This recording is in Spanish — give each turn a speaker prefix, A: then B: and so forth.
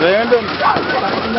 A: Random.